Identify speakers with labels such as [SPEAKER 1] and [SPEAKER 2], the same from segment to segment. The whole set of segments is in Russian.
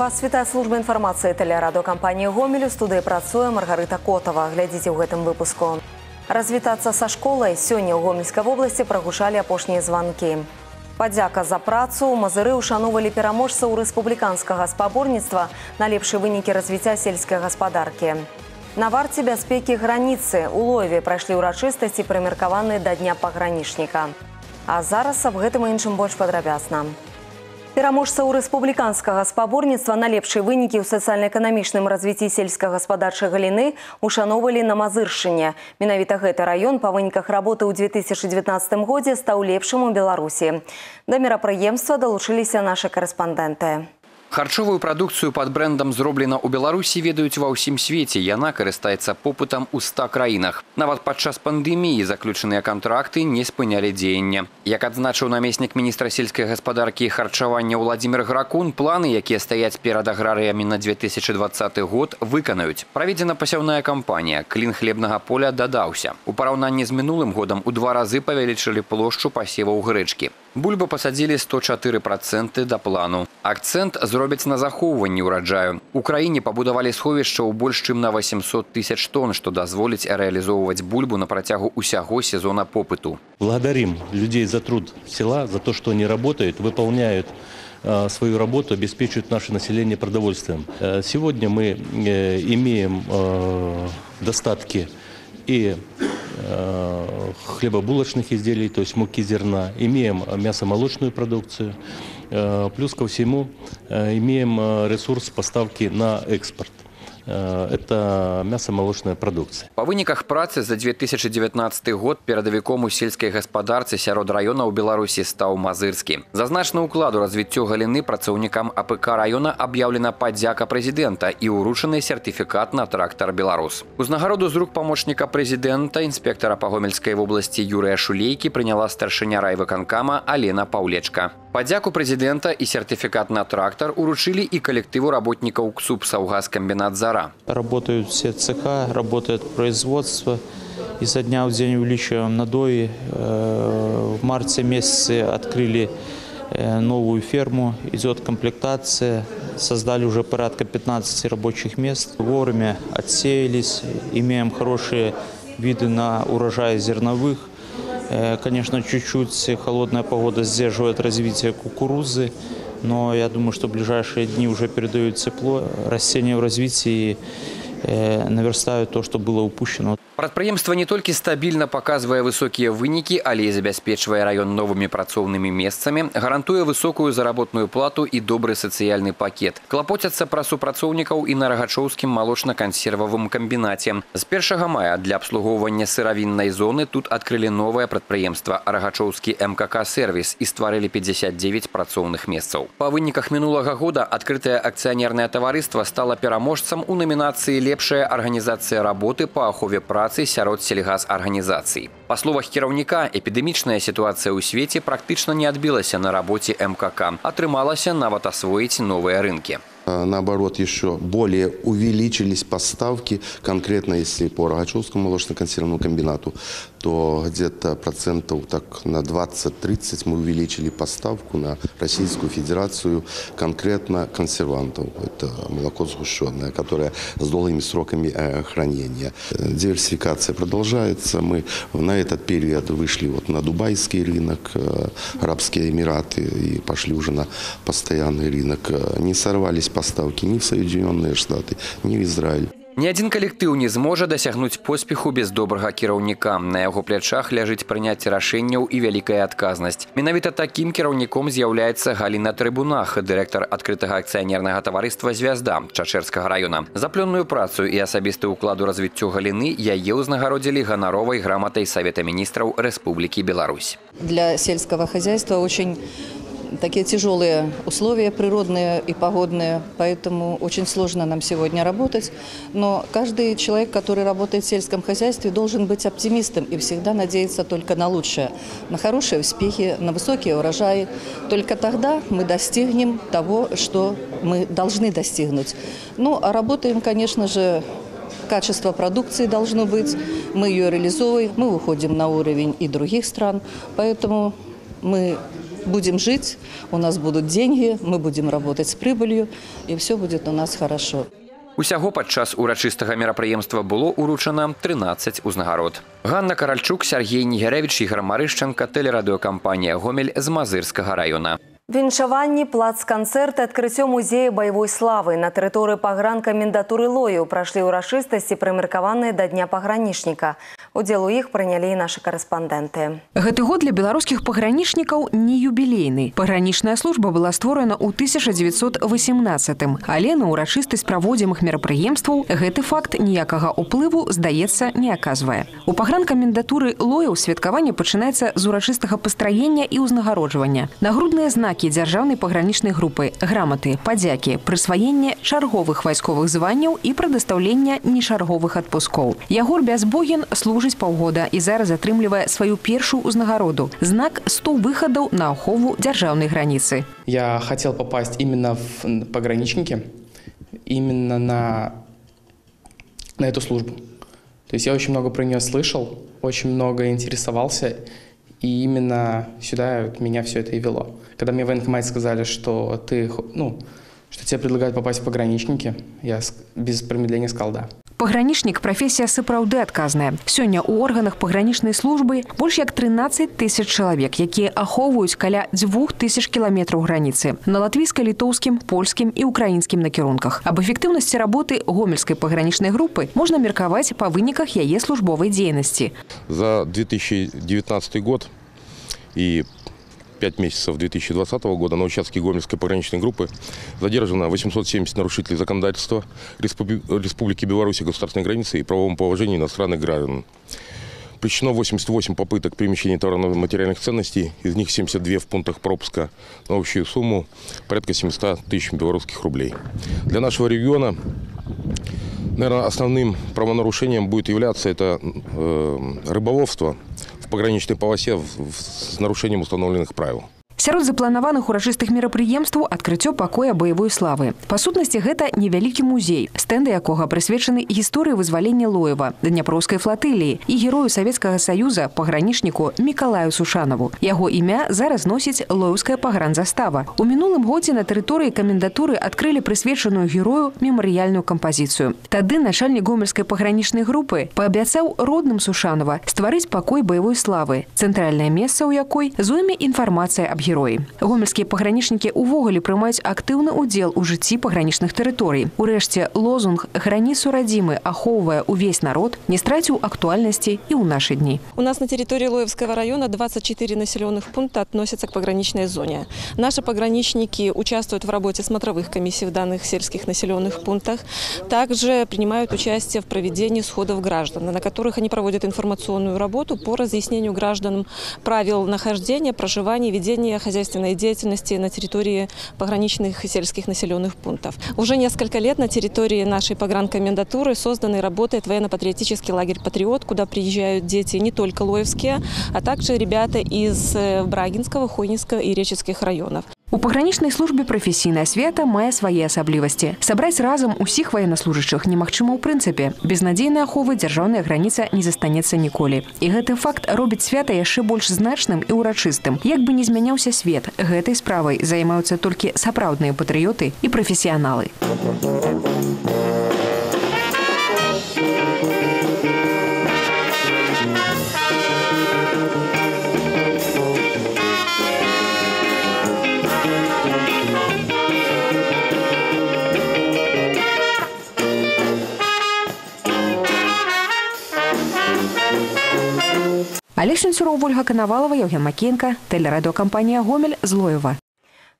[SPEAKER 1] Вас вітае служба інфармацыі тэлерадыокампаніі гомелю студыі працуе Маргарыта Котава. Глядзіце ў гэтым выпуску. Развітацца са школай сёння ў гомельскай вобласці прагушалі апошнія званкі. Падзяка за працу мазыры ушановалі пераможцаў рэспубліканскага спаборніцтва на лепшыя вынікі развіцця сельскай гаспадаркі. На варце бяспекі граніцы у лове прайшлі ўрачыстасці прымеркаваныя да дня пагранічніка. А зараз аб гэтым і іншым больш падрабязна. Пераможцаў рэспубліканскага спаборніцтва на лепшыя вынікі ў сацыяльна-эканамічным развіцці сельскагаспадарчай галіны ушановалі на мазыршыне. Менавіта гэты раён па выніках работы ў 2019 годзе стаў лепшым у Беларусі. Да мерапрыемства далучыліся нашы карэспандэнты.
[SPEAKER 2] Харчовую прадукцыю пад брэндам зроблена ў Беларусі ведаюць ва ўсім свеце. Яна карыстаецца попытам у 100 краінах. Нават падчас пандэміі заключаныя кантракты не спынялі дзеяння. Як адзначыў намеснік міністра сельскай гаспадаркі і харчавання Владзімир Гракун, планы, якія стаяць перад аграрыямі на 2020 год, выканаюць. Праведзена пасяўная кампанія. Клін хлебнага поля дадаўся. У параўнанні з мінулым годам у два разы павялічылі плошчу пасеваў грэчкі. Бульба пасадзілі 104% да плану. Акцэнт зробяць на захоўванні ўраджаю. У краіне пабудавалі сховішча ў больш чым на 800 тысяч тонн, што дазволіць рэалізоўваць бульбу на працягу ўсяго сезона попыту.
[SPEAKER 3] Благодарим людей за труд села, за то, что они работают, выполняют э, свою работу, обеспечивают наше население продовольствием. Э, Сегодня мы э, имеем э, достатки и э, хлебобулочных изделий, то есть муки зерна, имеем мясомолочную продукцию, э, плюс ко всему э, имеем э, ресурс поставки на экспорт. Э, Это мясомолочная продукция.
[SPEAKER 2] Па выніках працы за 2019 год перадавіком у сельскай гаспадарцы сярод раёна ў Беларусі стаў мазырскі. За значны ўклад у развіццё галіны працаўнікам АПК раёна аб'яўлена падзяка прэзідэнта і ўручаны сертыфікат на трактар Беларус. Узнагароду з рук памочніка прэзідэнта інспектара па гомельскай вобласці Юрыя Шулейкі прыняла старшыня райвыканкама Алена Паўлечка. Падзяку прэзідэнта і сертыфікат на трактар уручылі і калектыву работнікаў КСУП «Саўгазкамбінат «Зара».
[SPEAKER 4] Работают все цеха, работает производство. И со дня в день увеличиваем надои. Э, В марте месяце открыли э, новую ферму, идет комплектация. Создали уже порядка 15 рабочих мест. Вовремя отсеялись, имеем хорошие виды на урожай зерновых. Э, Конечно, чуть-чуть холодная погода сдерживает развитие кукурузы, но я думаю, что в ближайшие дни уже передают тепло. Растения в развитии э, наверстают то, что было упущено.
[SPEAKER 2] Прадпрыемства не толькі стабільна паказвае высокія вынікі, але і забяспечвае раён новымі працоўнымі месцамі, гарантуе высокую заработную плату і добры сацыяльны пакет. Клапоцяцца пра супрацоўнікаў і на рагачоўскім малочна-кансервавым камбінаце. З 1 мая для абслугоўвання сыравіннай зоны тут адкрылі новае прадпрыемства рагачоўскі мкк сервіс і стварылі 59 працоўных месцаў. Па выніках мінулага года адкрытае акцыянернае таварыства стала пераможцам у намінацыі лепшая арганізацыя работы па ахове працы сярод сельгазарганізацый. Па словах кіраўніка, эпідэмічная сітуацыя ў свеце практычна не адбілася на рабоце мкк. Атрымалася нават асвоіць новыя рынкі.
[SPEAKER 5] А, наоборот, еще более увеличились поставки, конкретно если по Рогачевскому молочно-консервному комбинату, то где-то процентов так на 20-30 мы увеличили поставку на Российскую Федерацию конкретно консервантов. Это молоко сгущенное, которое с долгими сроками э, хранения. Диверсификация продолжается. Мы на этот период вышли вот на дубайский рынок, э, Арабские Эмираты и пошли уже на постоянный рынок. Э, Не сорвались поставки ни в Соединенные Штаты, ни в Израиль.
[SPEAKER 2] Ні адзін калектыў не зможа дасягнуць поспеху без добрага кіраўніка. На яго плячах ляжыць прыняцце рашэнняў і вялікая адказнасць. Менавіта такім кіраўніком з'яўляецца Галіна Трыбунах, дырэктар адкрытага акцыянернага таварыства «Звязда» Чачэрскага раёна. За плённую працу і асабісты ўклад у развіццё галіны яе ўзнагародзілі ганаровай граматай Савета міністраў Рэспублікі Беларусь.
[SPEAKER 6] для сельского хозяйства очень такие тяжелые условия природные и погодные, поэтому очень сложно нам сегодня работать. Но каждый человек, который работает в сельском хозяйстве, должен быть оптимистом и всегда надеяться только на лучшее, на хорошие успехи, на высокие урожаи. Только тогда мы достигнем того, что мы должны достигнуть. Ну, а работаем, конечно же, качество продукции должно быть, мы ее реализовываем, мы выходим на уровень и других стран, поэтому мы будем жить, у нас будут деньги, мы будем работать с прибылью, и все будет у нас хорошо.
[SPEAKER 2] Усяго падчас урачыстага мерапрыемства было уручана 13 узнагарод. Ганна Каральчук, Сергей Нігеревич, Ігор Марышченко, телерадыёкампанія Гомель з Мазырскага района.
[SPEAKER 1] Віншаванні, плац-канцэрт і адкрыццё музея баявой славы на тэрыторыі пагранкамендатуры лою прашлі ўрачыстасці прымеркаваныя да дня пагранічніка. Удзел у іх прынялі і нашы карэспандэнты.
[SPEAKER 7] Гэты год для беларускіх пагранічнікаў не юбілейны. Пагранічная служба была створана ў 1918, але на ўрачыстасць праводзімых мерапрыемстваў гэты факт ніякага ўплыву, здаецца, не аказвае. У пагранкамендатуры лояў святкаванне пачынаецца з урачыстага пастраення і ўзнагароджвання. Нагрудныя знакі знакі дзяржаўнай пагранічнай групы, граматы, падзякі, прысваенне чарговых вайсковых званняў і прадастаўлення нешарговых адпускоў. Ягор Бязбогін служыць паўгода і зараз атрымлівае сваю першую ўзнагароду. Знак 100 выхадаў на ахову дзяржаўнай граніцы.
[SPEAKER 8] Я хотел попасть именно в пограничники, именно на, на эту службу. То есть я очень много про нее слышал, очень много интересовался, и именно сюда меня все это и вело. Когда мне в военкомате сказали, что ты, ну, что тебе предлагают попасть в пограничники, я без промедления сказал «да»
[SPEAKER 7] Пагранічнік прафесія сапраўды адказная. Сёння ў органах пагранічнай службы больш як 13 тысяч чалавек, якія ахоўваюць каля дзвюх тысяч кіламетраў граніцы на латвійска-літоўскім, польскім і украінскім накірунках. Аб эфектыўнасці работы гомельскай пагранічнай групы можна меркаваць па выніках яе службовай дзейнасці.
[SPEAKER 9] За 2019 год и 5 месяцев 2020 года на участке Гомельской пограничной группы задержано 870 нарушителей законодательства Республики Беларусь государственной границы и правовом положении иностранных граждан. Причинено 88 попыток перемещения товарно-материальных ценностей, из них 72 в пунктах пропуска на общую сумму порядка 700 тысяч белорусских рублей. Для нашего региона, наверное, основным правонарушением будет являться это э, рыболовство – пограничной полосе с нарушением установленных правил
[SPEAKER 7] Сярод запланаваных урачыстых мерапрыемстваў адкрыццё пакоя баявой славы. Па сутнасці гэта невялікі музей, стэнды якога прысвечаны гісторыі вызвалення Лоева, дняпроўскай флатыліі і герою Савецкага саюза пагранічніку Мікалаю Сушанаву. Яго імя зараз носіць лоўская пагранзастава. У мінулым годзе на тэрыторыі камендатуры адкрылі прысвечаную герою мемарыяльную кампазіцыю. Тады начальнік гомельскай пагранічнай групы паабяцаў родным Сушанова стварыць пакой баявой славы, цэнтральнае месца ў якой зойме інфармацыя аб героі. Гомельскія пагранічнікі ўвогуле прымаюць актыўны ўдзел у жыцці пагранічных тэрыторый. Урэшце лозунг граніцу радзімы ахоўвае увесь народ не страціў актуальнасці і ў нашы дні.
[SPEAKER 10] У нас на территории Лоевского района 24 населенных пункта относятся к пограничной зоне. Наши пограничники участвуют в работе смотровых комиссий в данных сельских населенных пунктах. Также принимают участие в проведении сходов граждан, на которых они проводят информационную работу по разъяснению гражданам правил нахождения, проживания, ведения хозяйственной деятельности на территории пограничных и сельских населенных пунктов. Уже несколько лет на территории нашей погранкомендатуры создан и работает военно-патриотический лагерь «Патриот», куда приезжают дети не только лоевские, а также ребята из э, Брагинского, Хойницкого и Реческих районов.
[SPEAKER 7] У пагранічнай службе прафесійная свята мае свае асаблівасці. Сабраць разам усіх ваеннаслужачых немагчыма ў прынцыпе. Безнадзейнай аховы дзяржаўная граніца не застанецца ніколі. І гэты факт робіць свята яшчэ больш значным і ўрачыстым. Як бы не змяняўся свет, гэтай справай займаюцца толькі сапраўдныя патрыёты і прафесіяналы. Олег Шенцюров, Ольга Коновалова, Евген Макенко, телерадиокомпания «Гомель», Злоева.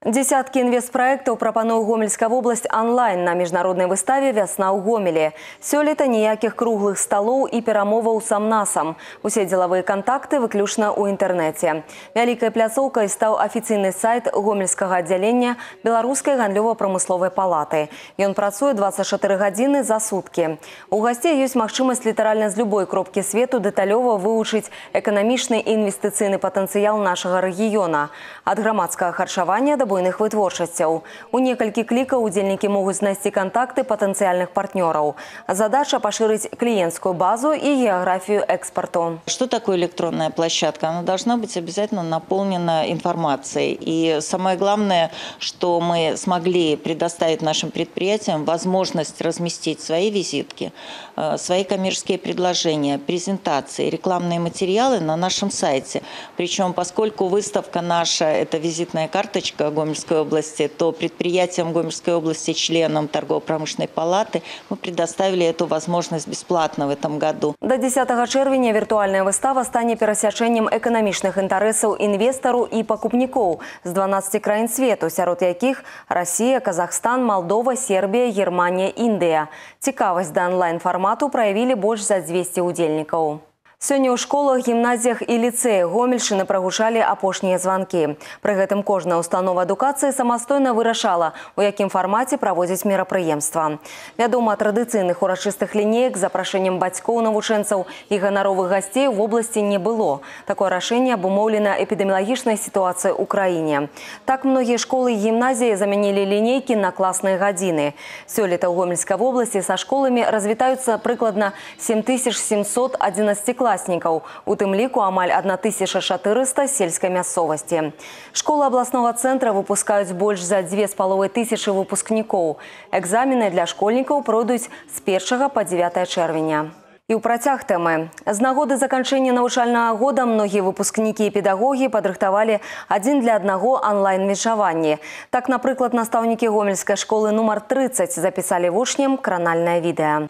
[SPEAKER 1] Десятки інвестпраектаў прапануе гомельская вобласць онлайн на міжнароднай выставе вясна ў гомелі. Сёлета ніякіх круглых сталоў і перамоваў сам насам. Усе дзелавыя кантакты выключна ў інтэрнэце. Вялікай пляцоўкай стаў афіцыйны сайт гомельскага аддзялення беларускай гандлёва-прамысловай палаты. Ён працуе 24 гадзіны за суткі. У гасцей ёсць магчымасць літаральна з любой кропкі свету дэталёва вывучыць эканамічны і інвестыцыйны патэнцыял нашага рэгіёна. Ад грамадскага харчавання да буйных вытворчасцяў. У некалькі клікаў удзельнікі могуць знайсці кантакты патэнцыяльных партнёраў. Задача пашырыць клиентскую базу и географию экспорту.
[SPEAKER 11] Что такое электронная площадка? Она должна быть обязательно наполнена информацией. И самое главное, что мы смогли предоставить нашим предприятиям возможность разместить свои визитки, э, свои коммерческие предложения, презентации, рекламные материалы на нашем сайте. Причем, поскольку выставка наша – это визитная карточка Гомельской области, то предприятиям Гомельской области, членам торгово-промышленной палаты мы предоставили эту возможность бесплатно в этом году.
[SPEAKER 1] До 10 чэрвеня віртуальная выстава стане перасячэннем эканамічных інтарэсаў інвестару і пакупнікоў з 12 краін свету, сярод якіх Расія, Казахстан, Молдова, Сербія, Германія, Індыя. Цікавасць да онлайн-фармату праявілі больш за 200 удзельнікаў. Сёння ў школах, гімназіях і ліцэях гомельшчыны прагушалі апошнія званкі. Пры гэтым кожная установа адукацыі самастойна вырашала, у якім фармаце праводзіць мерапрыемства. Вядома, традыцыйных урачыстых лінеек з запрашэннем бацькоў навучэнцаў і ганаровых гасцей у вобласці не было. Такое рашэнне абумоўлена эпідэміялагічнай сітуацыяй у краіне. Так многія школы і гімназіі замянілі лінейкі на класныя гадзіны. Сёлета ў гомельскай вобласці са школамі развітаюцца прыкладна 7700 11 першакласнікаў, у тым ліку амаль 1400 сельскай мясцовасці. Школы абласнога цэнтра выпускаюць больш за дзве з паловай тысячы выпускнікоў. Экзамены для школьнікаў пройдуць з 1 па 9 чэрвеня. І ў працяг тэмы. З нагоды заканчэння навучальнага года многія выпускнікі і педагогі падрыхтавалі адзін для аднаго онлайн-віншаванні. Так, напрыклад, настаўнікі гомельскай школы нумар 30 запісалі вучням кранальнае відэа.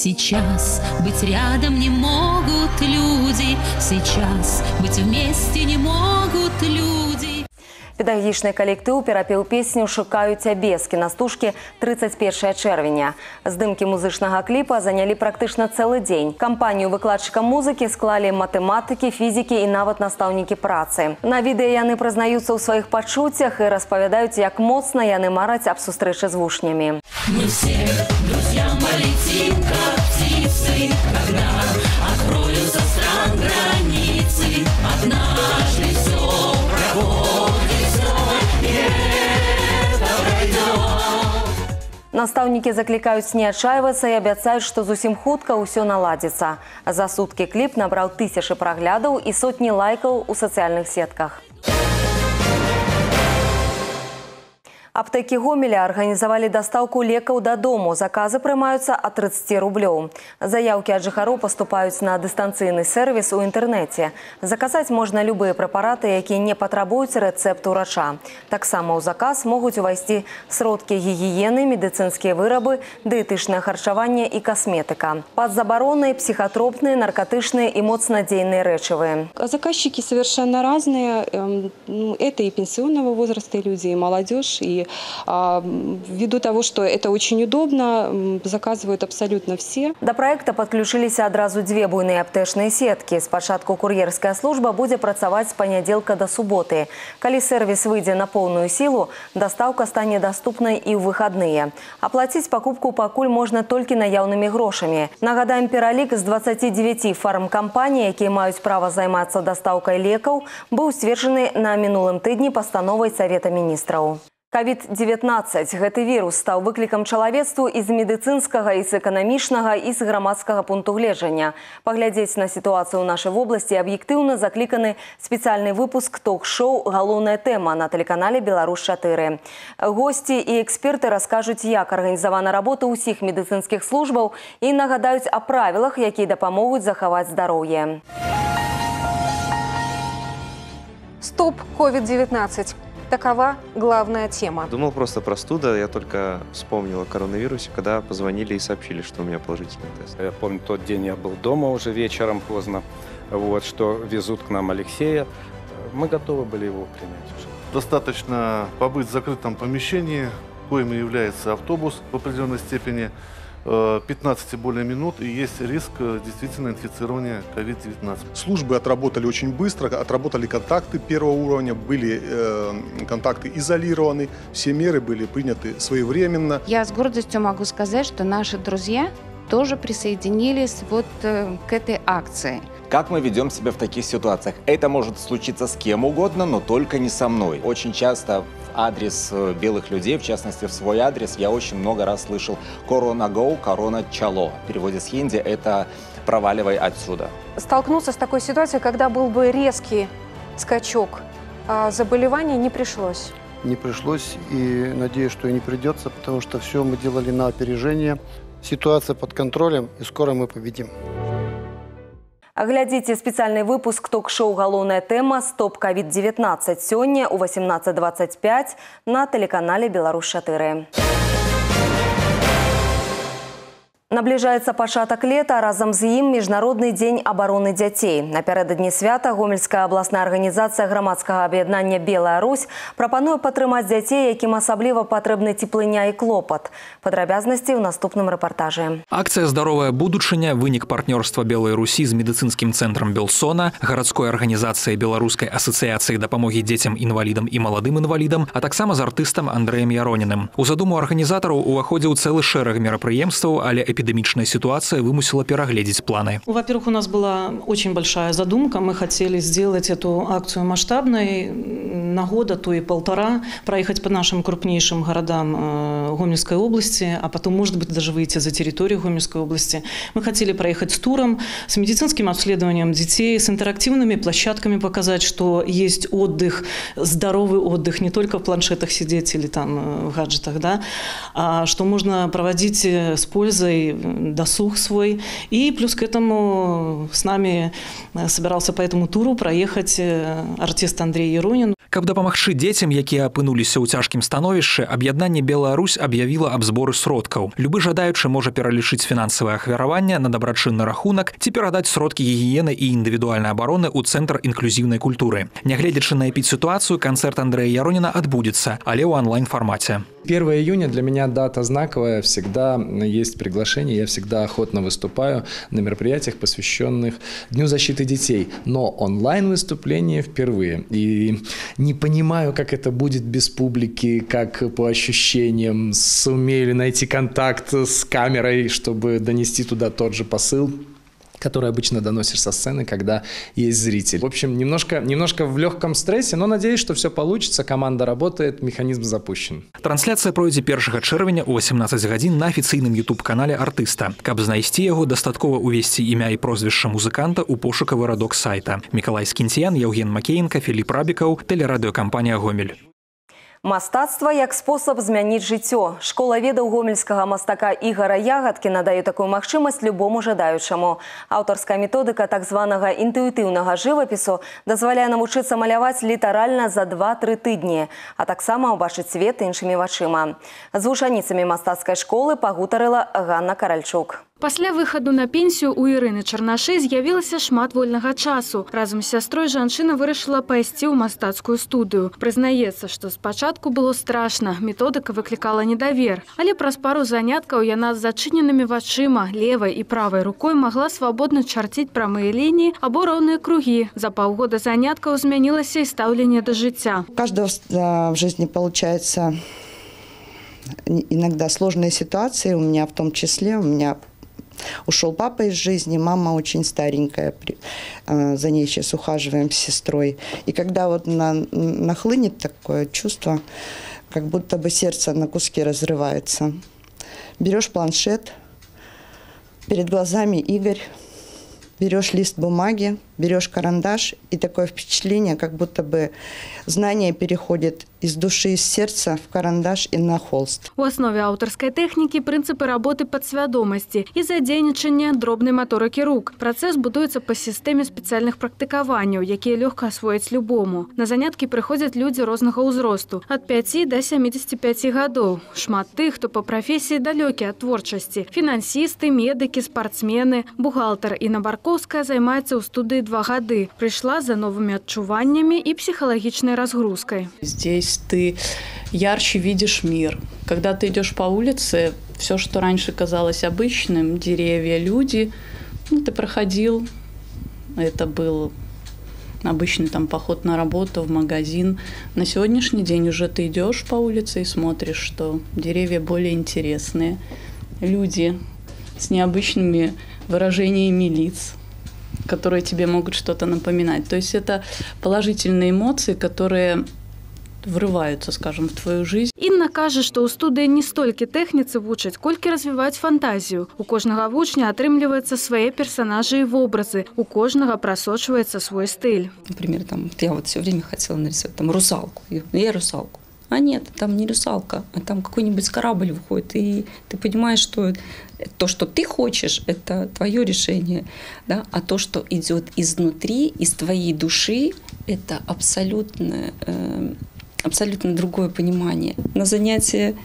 [SPEAKER 12] Сейчас быть рядом не могут люди, сейчас быть вместе не могут люди.
[SPEAKER 1] Педагагічны калектыў перапеў песню шукаю цябе з кінастужкі 31 чэрвеня. Здымкі музычнага кліпа занялі практычна цэлы дзень. Кампанію выкладчыка музыкі склалі матэматыкі, фізікі і нават настаўнікі працы. На відэа яны прызнаюцца ў сваіх пачуццях і распавядаюць, як моцна яны мараць аб сустрэчы з вучнямі.
[SPEAKER 12] Мы все друзьям полетим, как птицы, когда откроются стран границы. Однажды
[SPEAKER 1] Настаўнікі заклікаюць не адчайвацца і абяцаюць, што зусім хутка ўсё наладзіцца. За суткі кліп набраў тысячы праглядаў і сотні лайкаў у сацыяльных сетках. Аптэкі Гомеля арганізавалі дастаўку лекаў дадому. Заказы прымаюцца ад 30 рублёў. Заяўкі ад жыхароў паступаюць на дыстанцыйны сервіс у інтэрнэце. Заказаць можна любыя прэпараты, якія не патрабуюць рэцэпт урача. Таксама ў заказ могуць увайсці сродкі гігіены, медыцынскія вырабы, дыетычнае харчаванне і касметыка. Пад забаронай псіхатропныя, наркатычныя і моцнадзейныя рэчывы.
[SPEAKER 10] Заказчики совершенно разные. Эм, ну, Это и пенсионного возраста люди, и молодежь. И а, ввиду того, что это очень удобно, м, заказывают абсолютно все.
[SPEAKER 1] Да праекта падключыліся адразу дзве буйныя аптэчныя сеткі. Спачатку кур'ерская служба будзе працаваць з панядзелка да суботы. Калі сервіс выйдзе на поўную сілу, дастаўка стане даступнай і ў выхадныя. Аплаціць пакупку пакуль можна толькі наяўнымі грошамі. Нагадаем, пералік з 29 фармкампаній, якія маюць права займацца дастаўкай лекаў, быў сцверджаны на мінулым тыдні пастановай Савета міністраў. COVID-19 гэты вірус стаў выклікам чалавецтву і з медыцынскага і з эканамічнага і з грамадскага пункту гледжання. Паглядзець на сітуацыю ў нашай вобласці аб'ектыўна закліканы спецыяльны выпуск ток-шоу галоўная тэма на тэлеканале Беларусь-4. Госці і эксперты раскажуць, як арганізавана работа ўсіх медыцынскіх службаў і нагадаюць о правілах, якія дапамогуць захаваць здароўе.
[SPEAKER 13] Стоп COVID-19. Такова главная тема.
[SPEAKER 14] Думал просто простуда, я только вспомнил о коронавирусе, когда позвонили и сообщили, что у меня положительный тест.
[SPEAKER 15] Я помню, тот день я был дома уже вечером поздно, вот, что везут к нам Алексея. Мы готовы были его принять уже.
[SPEAKER 16] Достаточно побыть в закрытом помещении, коим является автобус в определенной степени, 15 и более минут, и есть риск э, действительно инфицирования COVID-19.
[SPEAKER 17] Службы отработали очень быстро, отработали контакты первого уровня, были э, контакты изолированы, все меры были приняты своевременно.
[SPEAKER 18] Я с гордостью могу сказать, что наши друзья тоже присоединились вот э, к этой акции. Как мы ведем себя в таких ситуациях? Это может случиться с кем угодно, но только не со мной. Очень часто адрес э, белых людей, в частности в свой адрес, я очень много раз слышал «корона гоу», «корона чало». В переводе с хинди это «проваливай отсюда».
[SPEAKER 13] Столкнуться с такой ситуацией, когда был бы резкий скачок а заболеваний, не пришлось.
[SPEAKER 19] Не пришлось и надеюсь, что и не придется, потому что все мы делали на опережение. Ситуация под контролем, и скоро мы победим.
[SPEAKER 1] Глядзіце спецыяльны выпуск ток-шоу галоўная тэма стоп COVID-19 сёння ў 18:25 на тэлеканале Беларусь 4. Набліжаецца пачатак лета, разам з ім міжнародны дзень абароны дзяцей. Напярэдадні свята гомельская абласная арганізацыя грамадскага аб'яднання Белая Русь прапануе падтрымаць дзяцей, якім асабліва патрэбны цеплыня і клопат. Падрабязнасці ў наступным рэпартажы.
[SPEAKER 20] Акцыя здаровая будучыня вынік партнёрства Белай Русі з медыцынскім цэнтрам Белсона, гарадской арганізацыяй беларускай асацыяцыі дапамогі дзецям інвалідам і маладым інвалідам, а таксама з артыстам Андрэем Яронінным. У задуму арганізатараў уваходзіў цэлы шэраг мерапрыемстваў, але эпидемичная ситуация вымусила переглядеть планы.
[SPEAKER 21] Во-первых, у нас была очень большая задумка. Мы хотели сделать эту акцию масштабной на года, то и полтора, проехать по нашим крупнейшим городам э, Гомельской области, а потом, может быть, даже выйти за территорию Гомельской области. Мы хотели проехать с туром, с медицинским обследованием детей, с интерактивными площадками показать, что есть отдых, здоровый отдых, не только в планшетах сидеть или там э, в гаджетах, да, а что можно проводить э, с пользой досуг свой. И плюс к этому с нами собирался по этому туру проехать артист Андрей Еронин.
[SPEAKER 20] Каб дапамагчы дзецям, якія апынуліся ў цяжкім становішчы, аб'яднанне Беларусь аб'явіла аб зборы сродкаў. Любы жадаючы можа пералічыць фінансавае ахвяраванне на дабрачынны рахунак ці перадаць сродкі гігіены і індывідуальнай абароны ў цэнтр інклюзіўнай культуры. Нягледзячы на эпідсітуацыю, канцэрт Андрэя Яроніна адбудзецца, але ў онлайн-фармаце.
[SPEAKER 22] 1 июня для меня дата знаковая. Всегда есть приглашение, я всегда охотно выступаю на мероприятиях, посвященных Дню защиты детей. Но онлайн-выступление впервые. И не понимаю, как это будет без публики, как по ощущениям, сумею ли найти контакт с камерой, чтобы донести туда тот же посыл который обычно доносишь со сцены, когда есть зритель. В общем, немножко, немножко в легком стрессе, но надеюсь, что все получится, команда работает, механизм запущен.
[SPEAKER 20] Трансляция пройдзе 1 чэрвеня у 18 гадзін на афіцыйным YouTube-канале артыста. Каб знайсці яго, дастаткова увесці імя і прозвішча музыканта ў пошукавы радок сайта. Мікалай Скінціян, Яўген Макеенка, Філіп Рабікаў, тэлерадыёкампанія Гомель.
[SPEAKER 1] Мастацтва як спосаб змяніць жыццё. Школа ведаў гомельскага мастака Ігара Ягадкі надае такую магчымасць любому жадаючаму. Аўтарская методыка так званага інтуітыўнага жывапісу дазваляе навучыцца маляваць літаральна за 2-3 тыдні, а таксама ўбачыць свет іншымі вачыма. З вучаніцамі мастацкай школы пагутарыла Ганна Каральчук.
[SPEAKER 23] Пасля выхаду на пенсію у Ірыны Чарнашы з'явілася шмат вольнага часу. Разам з сястрой жанчына вырашыла пайсці ў мастацкую студыю. Прызнаецца, што спачатку было страшна, методыка выклікала недавер. Але праз пару заняткаў яна з зачыненымі вачыма, левай і правай рукой магла свабодна чарціць прамыя лініі або роўныя кругі. За паўгода заняткаў змянілася і стаўленне да жыцця.
[SPEAKER 24] Каждого в жизни получается иногда сложные ситуации, у меня в том числе, у меня Ушел папа из жизни, мама очень старенькая, а, за ней сейчас ухаживаем с сестрой. И когда вот на, нахлынет такое чувство, как будто бы сердце на куски разрывается. Берешь планшет, перед глазами Игорь, берешь лист бумаги, берешь карандаш, и такое впечатление, как будто бы знание переходит из души, из сердца в карандаш и на холст.
[SPEAKER 23] У основе авторской техники принципы работы подсвядомости и задзейнічання дробной моторики рук. Процесс будуецца по системе специальных практыкаванняў, якія легко освоить любому. На заняткі приходят люди рознага ўзросту от 5 до 75 гадоў. Шмат тых, хто по профессии далекі от творчасці. Фінансісты, медыкі, спортсмены, бухгалтер Інна Барковская займаецца ў студыі два гады. Пришла за новыми отчуваниями и психологичной разгрузкой.
[SPEAKER 25] Здесь ты ярче видишь мир. Когда ты идешь по улице, все, что раньше казалось обычным, деревья, люди, ну, ты проходил, это был обычный там поход на работу, в магазин. На сегодняшний день уже ты идешь по улице и смотришь, что деревья более интересные, люди с необычными выражениями лиц, которые тебе могут что-то напоминать. То есть это положительные эмоции, которые врываюцца скажем в твою жизнь
[SPEAKER 23] Інна кажа што ў студыі не столькі тэхніцы вучаць колькі развіваюць фантазію у кожнага вучня атрымліваецца свае персонажы і вобразы у кожнага прасочваецца свой стыль
[SPEAKER 6] например там я вот все время хотела нарисовать там русалку я русалку а нет, там не русалка, а там какой-нибудь корабль выходит, и ты понимаешь, что то, что ты хочешь, это твое решение, да, а то, что идет изнутри, из твоей души, это абсолютно, э, абсолютно другое понимание. На занятии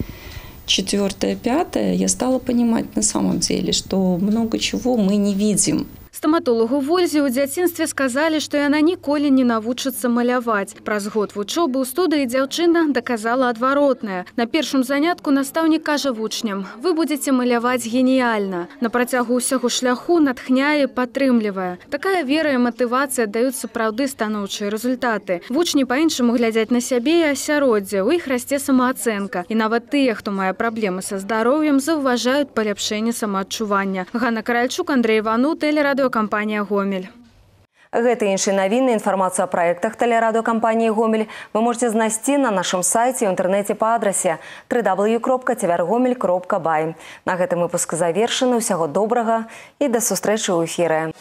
[SPEAKER 6] четвертое, пятое я стала понимать на самом деле, что много чего мы не видим,
[SPEAKER 23] Стаматологу Вользе ў дзяцінстве сказалі, што яна ніколі не навучыцца маляваць. Праз год вучобы ў студыі дзяўчына даказала адваротнае. На першым занятку настаўнік кажа вучням: « Вы будзеце маляваць геніяльна. На працягу ўсяго шляху натхняе, падтрымлівае. Такая вера і матывацыя даюць сапраўды станоўчыя результаты. Вучні па-іншаму глядзяць на сябе і асяроддзе, у іх расце самаацэнка. І нават тыя, хто мае праблемы са здароўем, заўважаюць паляпшэнне самаадчування. Ганна Каральчук, Андрей Івану, тэлерадыо Компания Гомель.
[SPEAKER 1] Гэты іншыя навіны інфармацыю о праектах тэлерадыокампаніі гомель вы можете знайсці на нашым сайце ў інтэрнэце па адрасе www.цвяргомель.бай. На гэтым выпуск завершаны ўсяго добрага і да сустрэчы ў эфіры.